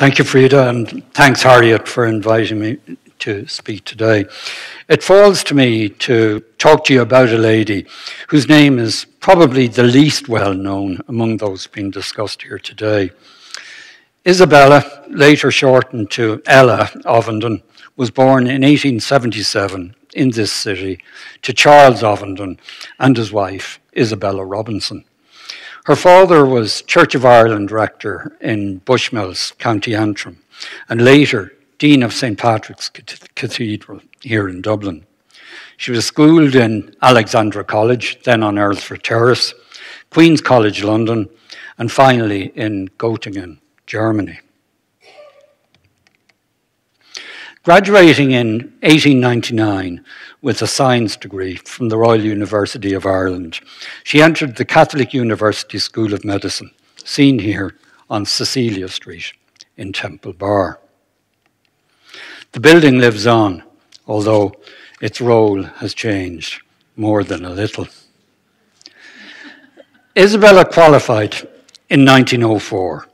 Thank you, Frida, and thanks, Harriet, for inviting me to speak today. It falls to me to talk to you about a lady whose name is probably the least well known among those being discussed here today. Isabella, later shortened to Ella Ovenden, was born in 1877 in this city to Charles Ovenden and his wife, Isabella Robinson. Her father was Church of Ireland rector in Bushmills, County Antrim, and later Dean of St. Patrick's Cathedral here in Dublin. She was schooled in Alexandra College, then on Earlsfort Terrace, Queen's College London, and finally in Göttingen, Germany. Graduating in 1899 with a science degree from the Royal University of Ireland, she entered the Catholic University School of Medicine, seen here on Cecilia Street in Temple Bar. The building lives on, although its role has changed more than a little. Isabella qualified in 1904,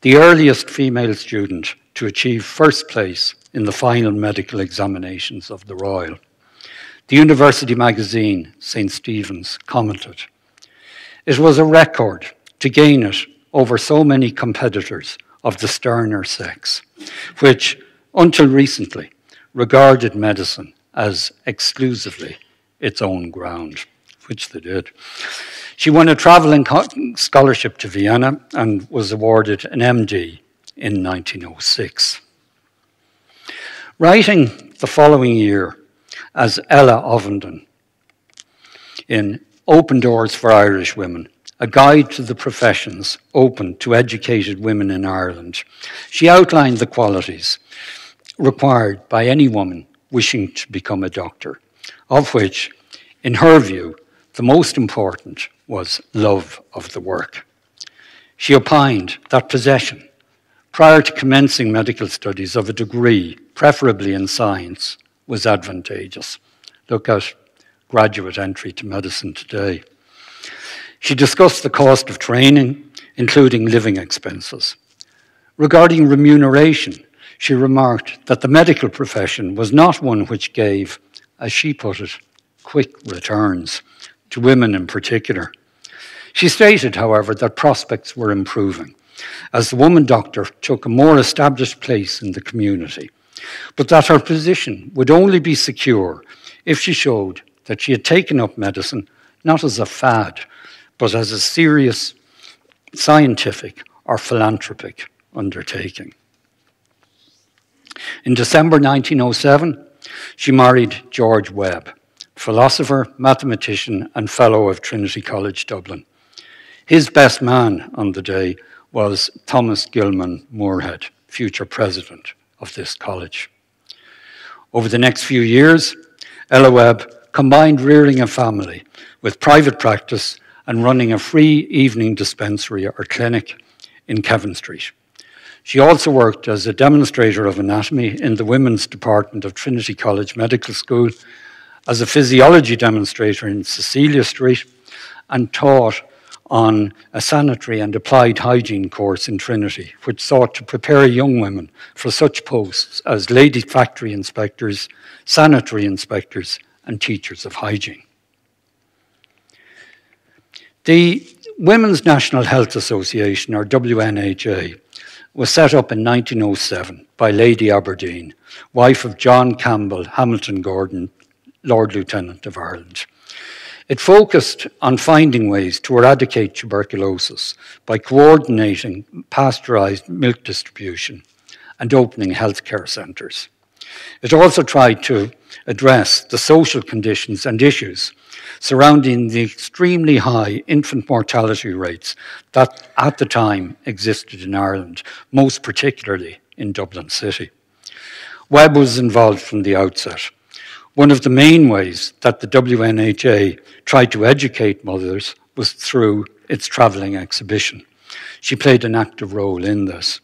the earliest female student to achieve first place in the final medical examinations of the Royal. The university magazine, St. Stephen's, commented It was a record to gain it over so many competitors of the sterner sex, which, until recently, regarded medicine as exclusively its own ground, which they did. She won a travelling scholarship to Vienna and was awarded an MD in 1906. Writing the following year as Ella Ovenden in Open Doors for Irish Women, a guide to the professions open to educated women in Ireland, she outlined the qualities required by any woman wishing to become a doctor, of which, in her view, the most important was love of the work. She opined that possession prior to commencing medical studies of a degree, preferably in science, was advantageous. Look at graduate entry to medicine today. She discussed the cost of training, including living expenses. Regarding remuneration, she remarked that the medical profession was not one which gave, as she put it, quick returns, to women in particular. She stated, however, that prospects were improving as the woman doctor took a more established place in the community, but that her position would only be secure if she showed that she had taken up medicine not as a fad, but as a serious scientific or philanthropic undertaking. In December 1907, she married George Webb, philosopher, mathematician, and fellow of Trinity College Dublin. His best man on the day was Thomas Gilman Moorhead, future president of this college. Over the next few years, Ella Webb combined rearing a family with private practice and running a free evening dispensary or clinic in Kevin Street. She also worked as a demonstrator of anatomy in the women's department of Trinity College Medical School, as a physiology demonstrator in Cecilia Street, and taught on a sanitary and applied hygiene course in Trinity, which sought to prepare young women for such posts as lady factory inspectors, sanitary inspectors, and teachers of hygiene. The Women's National Health Association, or WNHA, was set up in 1907 by Lady Aberdeen, wife of John Campbell Hamilton Gordon, Lord Lieutenant of Ireland. It focused on finding ways to eradicate tuberculosis by coordinating pasteurized milk distribution and opening healthcare centres. It also tried to address the social conditions and issues surrounding the extremely high infant mortality rates that at the time existed in Ireland, most particularly in Dublin City. Webb was involved from the outset one of the main ways that the WNHA tried to educate mothers was through its travelling exhibition. She played an active role in this.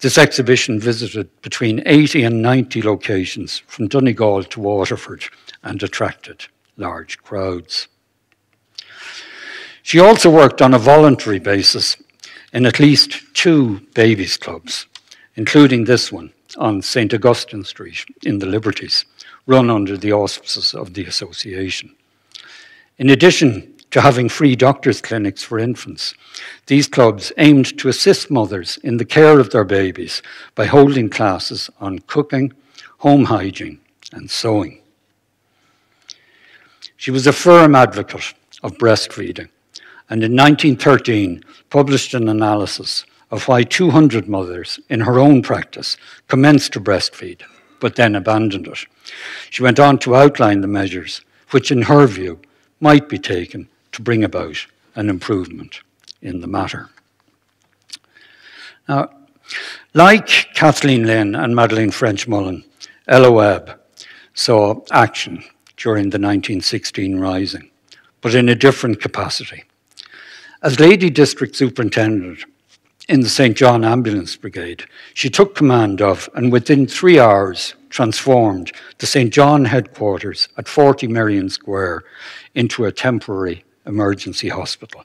This exhibition visited between 80 and 90 locations from Donegal to Waterford and attracted large crowds. She also worked on a voluntary basis in at least two babies' clubs including this one on St. Augustine Street in the Liberties, run under the auspices of the association. In addition to having free doctors' clinics for infants, these clubs aimed to assist mothers in the care of their babies by holding classes on cooking, home hygiene, and sewing. She was a firm advocate of breastfeeding, and in 1913 published an analysis of why 200 mothers in her own practice commenced to breastfeed, but then abandoned it. She went on to outline the measures which, in her view, might be taken to bring about an improvement in the matter. Now, like Kathleen Lynn and Madeleine French Mullen, Ella Webb saw action during the 1916 Rising, but in a different capacity. As Lady District Superintendent in the St. John Ambulance Brigade, she took command of and within three hours transformed the St. John headquarters at 40 Merrion Square into a temporary emergency hospital.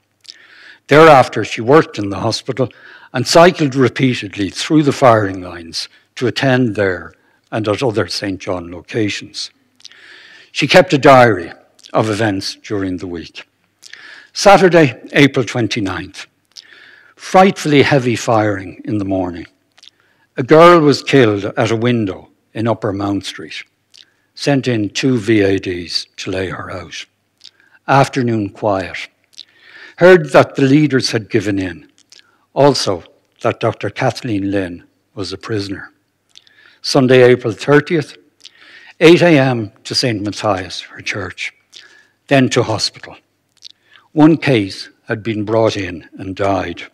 Thereafter, she worked in the hospital and cycled repeatedly through the firing lines to attend there and at other St. John locations. She kept a diary of events during the week. Saturday, April 29th. Frightfully heavy firing in the morning. A girl was killed at a window in Upper Mount Street. Sent in two VADs to lay her out. Afternoon quiet. Heard that the leaders had given in. Also, that Dr. Kathleen Lynn was a prisoner. Sunday, April 30th, 8 a.m. to St. Matthias, her church, then to hospital. One case had been brought in and died.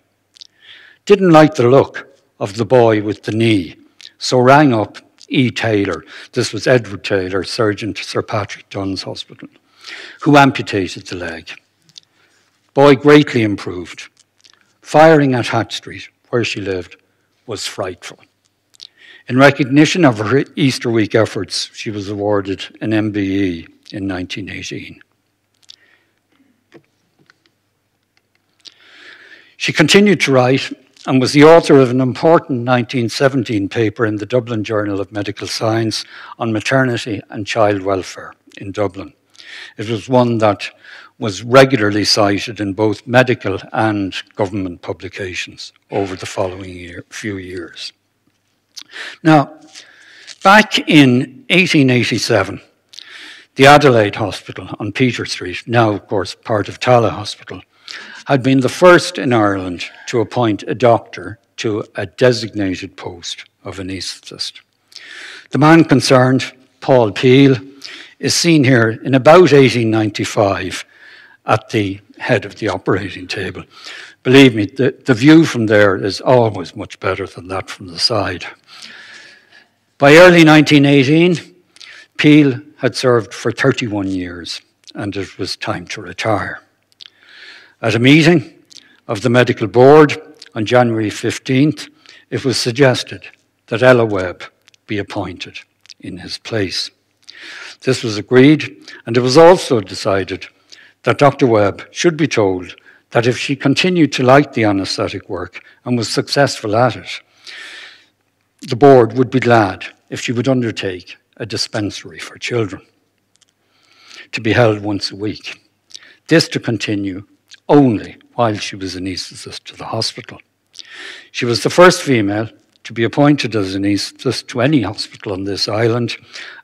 Didn't like the look of the boy with the knee, so rang up E. Taylor. This was Edward Taylor, surgeon to Sir Patrick Dun's Hospital, who amputated the leg. Boy greatly improved. Firing at Hatch Street, where she lived, was frightful. In recognition of her Easter week efforts, she was awarded an MBE in 1918. She continued to write and was the author of an important 1917 paper in the Dublin Journal of Medical Science on maternity and child welfare in Dublin. It was one that was regularly cited in both medical and government publications over the following year, few years. Now, back in 1887, the Adelaide Hospital on Peter Street, now of course part of Tallaght Hospital, had been the first in Ireland to appoint a doctor to a designated post of anaesthetist. The man concerned, Paul Peel, is seen here in about 1895 at the head of the operating table. Believe me, the, the view from there is always much better than that from the side. By early 1918, Peel had served for 31 years and it was time to retire. At a meeting of the medical board on January 15th, it was suggested that Ella Webb be appointed in his place. This was agreed, and it was also decided that Dr. Webb should be told that if she continued to like the anaesthetic work and was successful at it, the board would be glad if she would undertake a dispensary for children to be held once a week. This to continue only while she was anaesthetist to the hospital. She was the first female to be appointed as anaesthetist to any hospital on this island,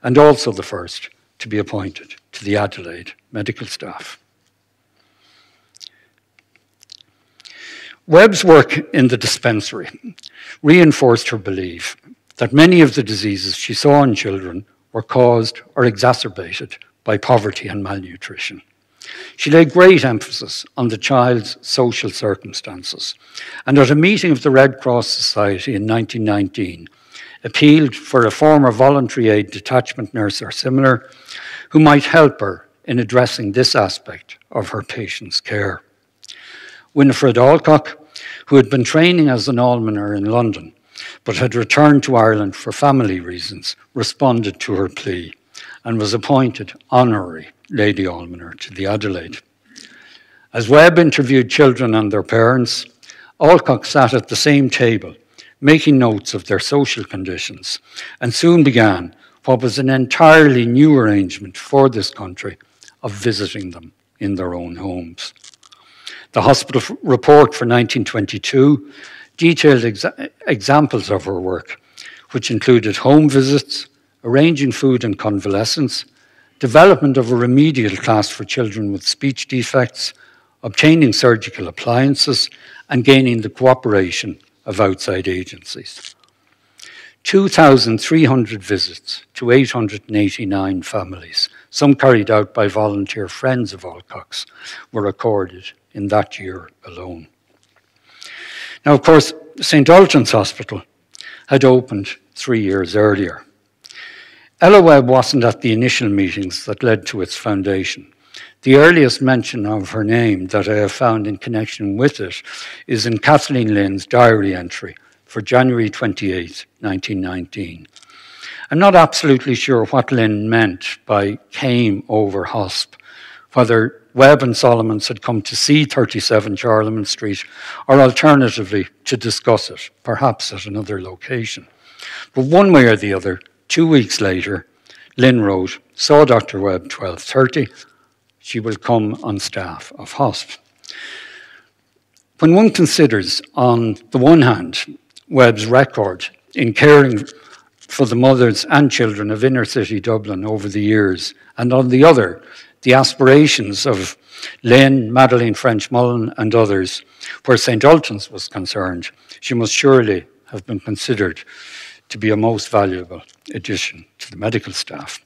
and also the first to be appointed to the Adelaide medical staff. Webb's work in the dispensary reinforced her belief that many of the diseases she saw in children were caused or exacerbated by poverty and malnutrition. She laid great emphasis on the child's social circumstances, and at a meeting of the Red Cross Society in 1919, appealed for a former voluntary aid detachment nurse or similar who might help her in addressing this aspect of her patient's care. Winifred Alcock, who had been training as an almoner in London, but had returned to Ireland for family reasons, responded to her plea and was appointed honorary Lady Almoner to the Adelaide. As Webb interviewed children and their parents, Alcock sat at the same table, making notes of their social conditions, and soon began what was an entirely new arrangement for this country of visiting them in their own homes. The hospital report for 1922 detailed exa examples of her work, which included home visits, arranging food and convalescence, development of a remedial class for children with speech defects, obtaining surgical appliances, and gaining the cooperation of outside agencies. 2,300 visits to 889 families, some carried out by volunteer friends of Alcock's, were recorded in that year alone. Now, of course, St. Ultan's Hospital had opened three years earlier. Ella wasn't at the initial meetings that led to its foundation. The earliest mention of her name that I have found in connection with it is in Kathleen Lynn's diary entry for January 28, 1919. I'm not absolutely sure what Lynn meant by came over HOSP, whether Webb and Solomons had come to see 37 Charlemont Street, or alternatively to discuss it, perhaps at another location. But one way or the other, two weeks later, Lynn wrote, saw Dr. Webb 12.30, she will come on staff of HOSP. When one considers, on the one hand, Webb's record in caring for the mothers and children of inner city Dublin over the years, and on the other, the aspirations of Lynn, Madeleine French Mullen, and others, where St. Ultan's was concerned, she must surely have been considered to be a most valuable addition to the medical staff.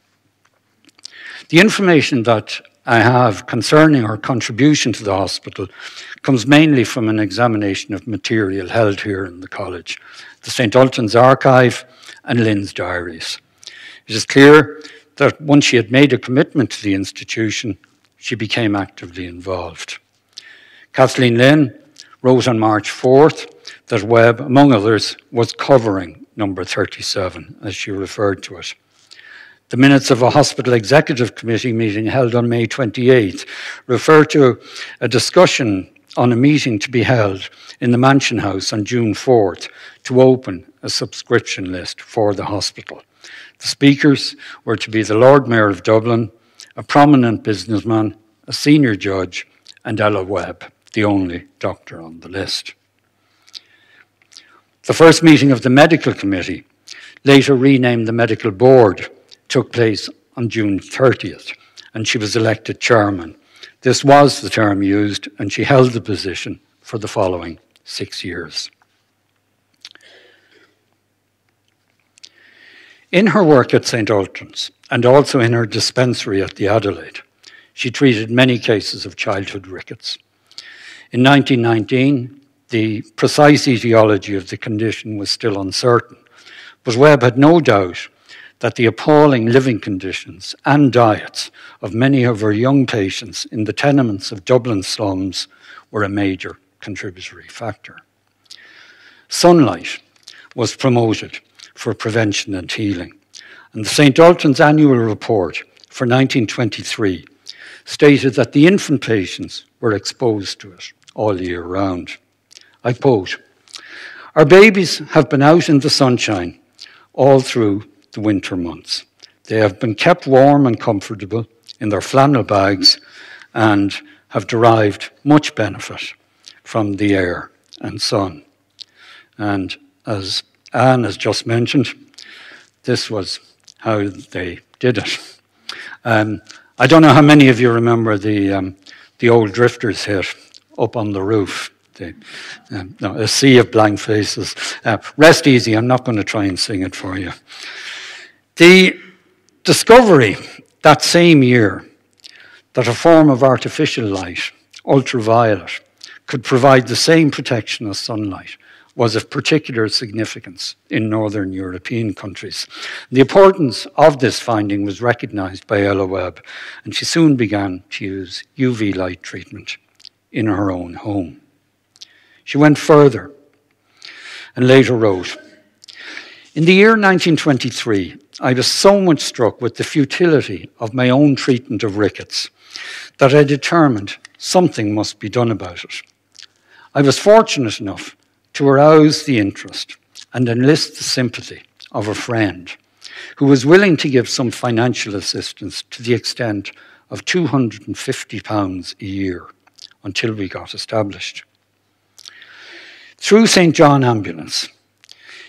The information that I have concerning her contribution to the hospital comes mainly from an examination of material held here in the college, the St. Ultan's archive and Lynn's diaries. It is clear that once she had made a commitment to the institution, she became actively involved. Kathleen Lynn wrote on March 4th that Webb, among others, was covering number 37, as she referred to it. The minutes of a hospital executive committee meeting held on May 28 refer to a discussion on a meeting to be held in the Mansion House on June 4th to open a subscription list for the hospital. The speakers were to be the Lord Mayor of Dublin, a prominent businessman, a senior judge, and Ella Webb, the only doctor on the list. The first meeting of the medical committee, later renamed the medical board, took place on June 30th, and she was elected chairman. This was the term used, and she held the position for the following six years. In her work at St. Ultan's, and also in her dispensary at the Adelaide, she treated many cases of childhood rickets. In 1919, the precise etiology of the condition was still uncertain, but Webb had no doubt that the appalling living conditions and diets of many of her young patients in the tenements of Dublin slums were a major contributory factor. Sunlight was promoted for prevention and healing, and the St. Ultan's annual report for 1923 stated that the infant patients were exposed to it all year round. I quote, Our babies have been out in the sunshine all through the winter months. They have been kept warm and comfortable in their flannel bags and have derived much benefit from the air and sun. And as Anne has just mentioned, this was how they did it. Um, I don't know how many of you remember the, um, the old drifters hit up on the roof. Um, no, a sea of blank faces. Uh, rest easy, I'm not going to try and sing it for you. The discovery that same year that a form of artificial light, ultraviolet, could provide the same protection as sunlight was of particular significance in northern European countries. The importance of this finding was recognized by Ella Webb, and she soon began to use UV light treatment in her own home. She went further and later wrote In the year 1923, I was so much struck with the futility of my own treatment of rickets that I determined something must be done about it. I was fortunate enough to arouse the interest and enlist the sympathy of a friend who was willing to give some financial assistance to the extent of £250 a year until we got established. Through St. John Ambulance,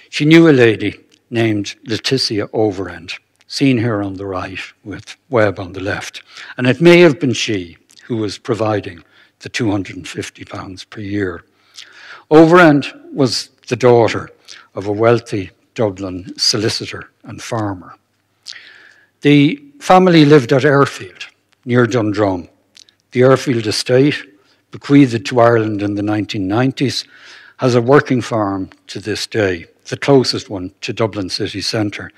she knew a lady named Letitia Overend, seen here on the right with Webb on the left, and it may have been she who was providing the £250 per year. Overend was the daughter of a wealthy Dublin solicitor and farmer. The family lived at Airfield, near Dundrum. The Airfield estate, bequeathed to Ireland in the 1990s, has a working farm to this day, the closest one to Dublin city centre,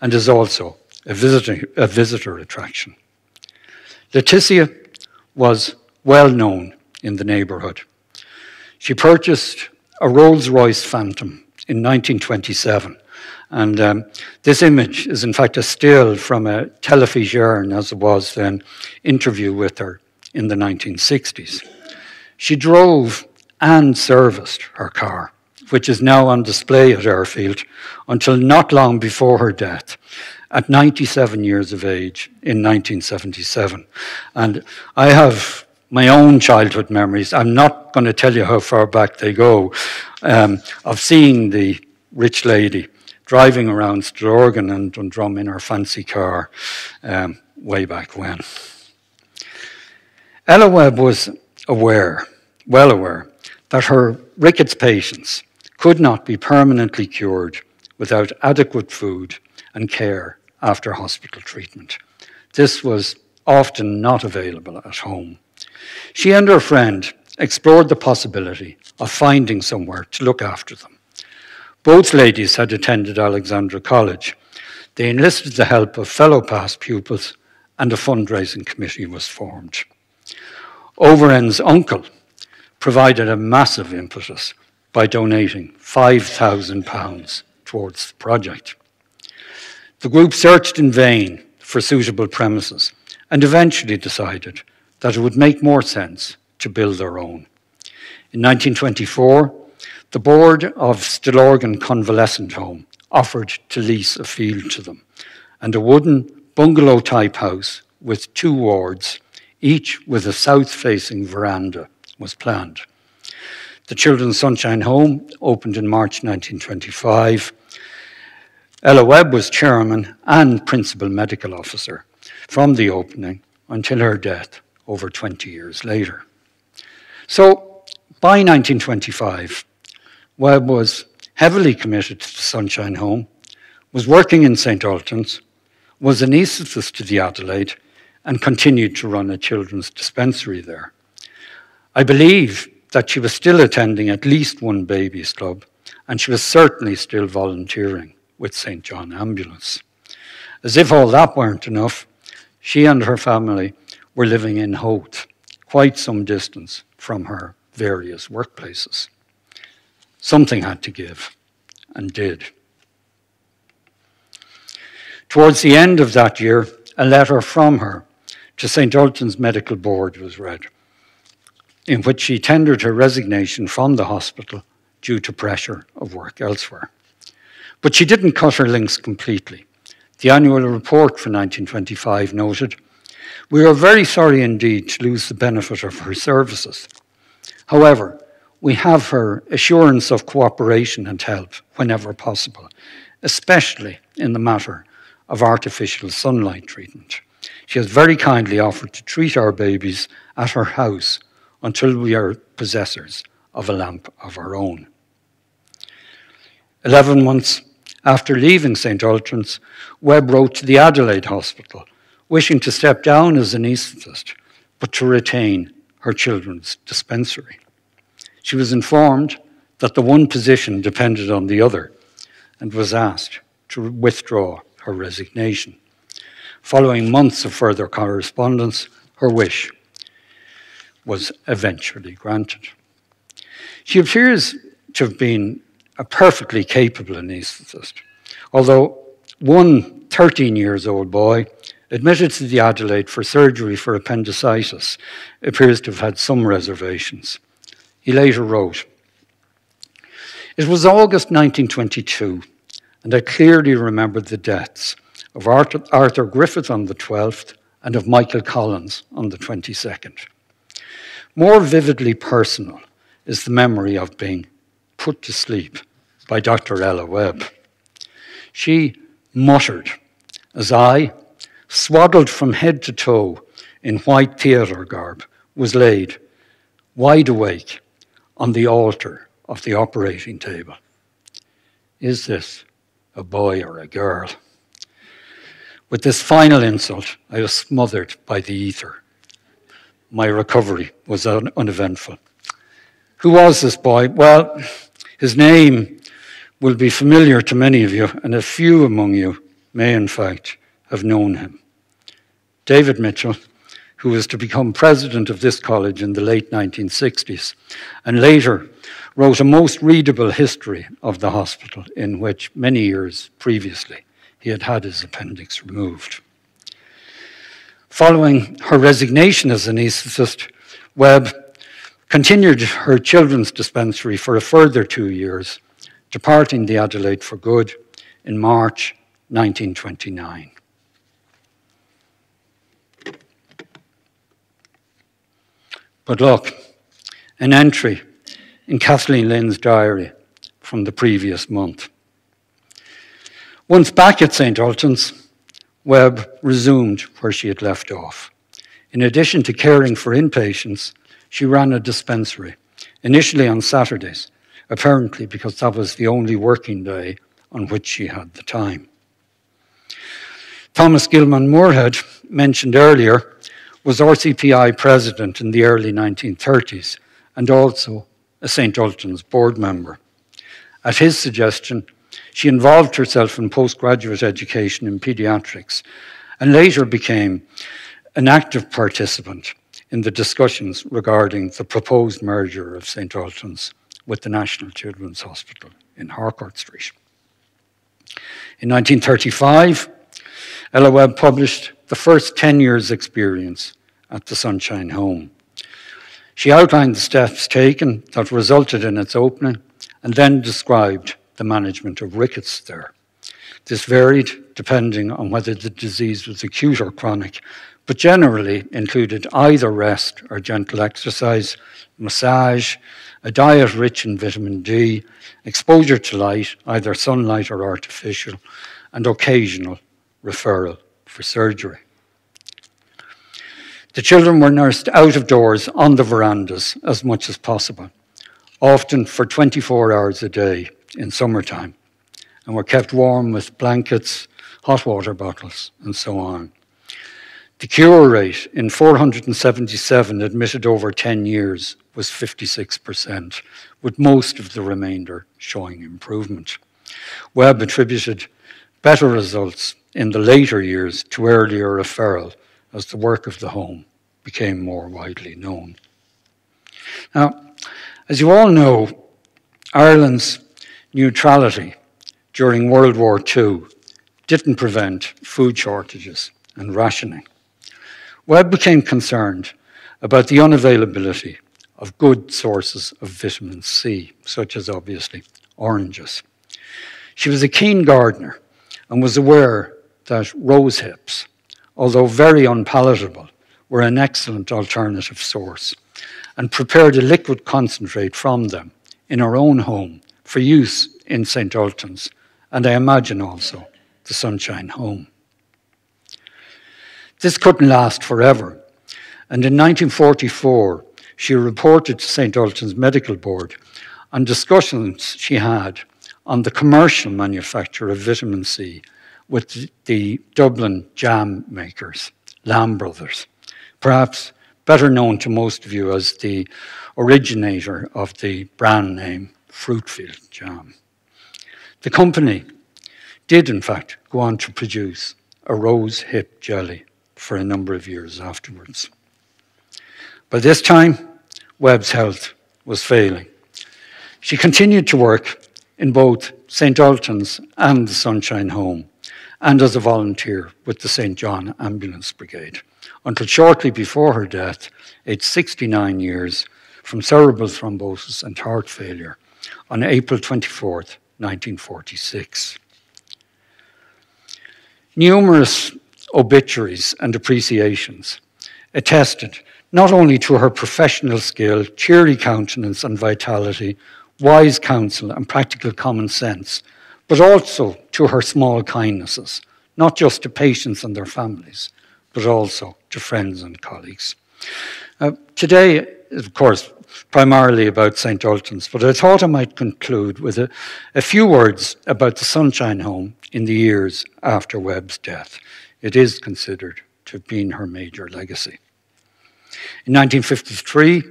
and is also a, visiting, a visitor attraction. Letitia was well known in the neighbourhood. She purchased a Rolls Royce Phantom in 1927. And um, this image is, in fact, a still from a Television, as it was then, interview with her in the 1960s. She drove and serviced her car, which is now on display at Airfield, until not long before her death at 97 years of age in 1977. And I have my own childhood memories. I'm not going to tell you how far back they go um, of seeing the rich lady driving around Stillorgan and Dundrum in her fancy car um, way back when. Ella Webb was aware, well aware, that her rickets patients could not be permanently cured without adequate food and care after hospital treatment. This was often not available at home. She and her friend explored the possibility of finding somewhere to look after them. Both ladies had attended Alexandra College. They enlisted the help of fellow past pupils, and a fundraising committee was formed. Overend's uncle provided a massive impetus by donating £5,000 towards the project. The group searched in vain for suitable premises and eventually decided that it would make more sense to build their own. In 1924, the board of Stillorgan Convalescent Home offered to lease a field to them, and a wooden bungalow type house with two wards, each with a south facing veranda, was planned. The Children's Sunshine Home opened in March 1925. Ella Webb was chairman and principal medical officer from the opening until her death over 20 years later. So by 1925, Webb was heavily committed to the Sunshine Home, was working in St. Ultan's, was an anaesthetist to the Adelaide, and continued to run a children's dispensary there. I believe that she was still attending at least one babies club, and she was certainly still volunteering with St. John Ambulance. As if all that weren't enough, she and her family were living in Howth, quite some distance from her various workplaces. Something had to give, and did. Towards the end of that year, a letter from her to St. Ultan's Medical Board was read, in which she tendered her resignation from the hospital due to pressure of work elsewhere. But she didn't cut her links completely. The annual report for 1925 noted we are very sorry indeed to lose the benefit of her services. However, we have her assurance of cooperation and help whenever possible, especially in the matter of artificial sunlight treatment. She has very kindly offered to treat our babies at her house until we are possessors of a lamp of our own. Eleven months after leaving St. Ultan's, Webb wrote to the Adelaide Hospital wishing to step down as an anaesthetist, but to retain her children's dispensary. She was informed that the one position depended on the other and was asked to withdraw her resignation. Following months of further correspondence, her wish was eventually granted. She appears to have been a perfectly capable anaesthetist, although one 13 years old boy admitted to the Adelaide for surgery for appendicitis, appears to have had some reservations. He later wrote It was August 1922, and I clearly remember the deaths of Arthur, Arthur Griffith on the 12th and of Michael Collins on the 22nd. More vividly personal is the memory of being put to sleep by Dr. Ella Webb. She muttered as I, swaddled from head to toe in white theatre garb, was laid, wide awake, on the altar of the operating table. Is this a boy or a girl? With this final insult, I was smothered by the ether. My recovery was un uneventful. Who was this boy? Well, his name will be familiar to many of you, and a few among you may, in fact, have known him. David Mitchell, who was to become president of this college in the late 1960s, and later wrote a most readable history of the hospital in which many years previously he had had his appendix removed. Following her resignation as anaesthetist, Webb continued her children's dispensary for a further two years, departing the Adelaide for good in March 1929. But look, an entry in Kathleen Lynn's diary from the previous month. Once back at St. Ultan's, Webb resumed where she had left off. In addition to caring for inpatients, she ran a dispensary, initially on Saturdays, apparently because that was the only working day on which she had the time. Thomas Gilman Moorhead, mentioned earlier, was RCPI president in the early 1930s and also a St. Ultan's board member. At his suggestion, she involved herself in postgraduate education in pediatrics and later became an active participant in the discussions regarding the proposed merger of St. Ultan's with the National Children's Hospital in Harcourt Street. In 1935, Ella Webb published the first 10 years' experience at the Sunshine Home. She outlined the steps taken that resulted in its opening and then described the management of rickets there. This varied depending on whether the disease was acute or chronic, but generally included either rest or gentle exercise, massage, a diet rich in vitamin D, exposure to light, either sunlight or artificial, and occasional referral for surgery. The children were nursed out of doors on the verandas as much as possible, often for 24 hours a day in summertime and were kept warm with blankets, hot water bottles, and so on. The cure rate in 477 admitted over 10 years was 56%, with most of the remainder showing improvement. Webb attributed better results in the later years to earlier referral as the work of the home became more widely known. Now, as you all know, Ireland's neutrality during World War II didn't prevent food shortages and rationing. Webb became concerned about the unavailability of good sources of vitamin C, such as obviously oranges. She was a keen gardener and was aware that rose hips, although very unpalatable, were an excellent alternative source and prepared a liquid concentrate from them in her own home for use in St. Ultan's, and I imagine also the Sunshine Home. This couldn't last forever, and in 1944, she reported to St. Ultan's Medical Board on discussions she had on the commercial manufacture of vitamin C with the Dublin jam makers, Lamb Brothers, perhaps better known to most of you as the originator of the brand name Fruitfield jam. The company did, in fact, go on to produce a rose hip jelly for a number of years afterwards. By this time, Webb's health was failing. She continued to work in both St. Ultan's and the Sunshine Home, and as a volunteer with the St. John Ambulance Brigade, until shortly before her death, aged 69 years, from cerebral thrombosis and heart failure, on April 24, 1946. Numerous obituaries and appreciations attested not only to her professional skill, cheery countenance and vitality, wise counsel and practical common sense, but also to her small kindnesses, not just to patients and their families, but also to friends and colleagues. Uh, today, of course, primarily about St. Ultan's, but I thought I might conclude with a, a few words about the Sunshine Home in the years after Webb's death. It is considered to have been her major legacy. In 1953,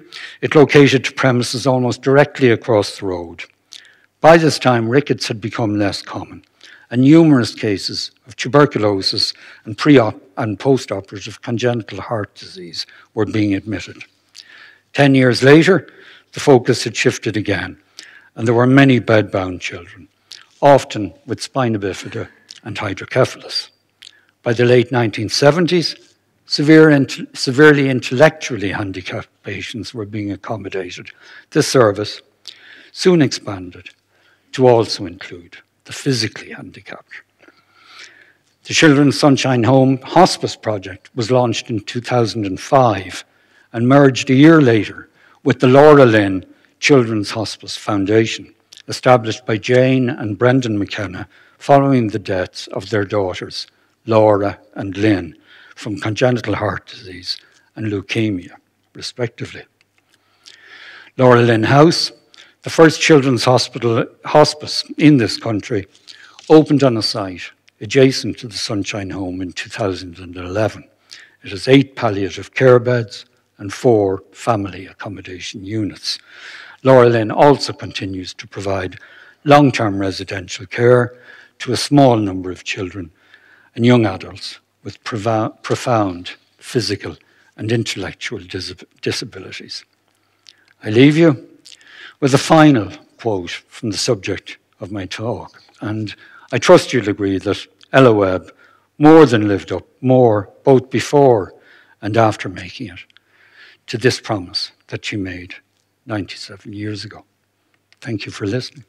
it located to premises almost directly across the road. By this time, rickets had become less common, and numerous cases of tuberculosis and pre and post operative congenital heart disease were being admitted. Ten years later, the focus had shifted again, and there were many bedbound children, often with spina bifida and hydrocephalus. By the late 1970s, severe int severely intellectually handicapped patients were being accommodated. This service soon expanded to also include the physically handicapped. The Children's Sunshine Home Hospice Project was launched in 2005 and merged a year later with the Laura Lynn Children's Hospice Foundation, established by Jane and Brendan McKenna following the deaths of their daughters, Laura and Lynn, from congenital heart disease and leukemia, respectively. Laura Lynn House, the first children's hospital, hospice in this country, opened on a site adjacent to the Sunshine Home in 2011. It has eight palliative care beds, and four family accommodation units. Laura Lynn also continues to provide long term residential care to a small number of children and young adults with profound physical and intellectual dis disabilities. I leave you with a final quote from the subject of my talk, and I trust you'll agree that Ella Webb more than lived up more both before and after making it to this promise that she made 97 years ago. Thank you for listening.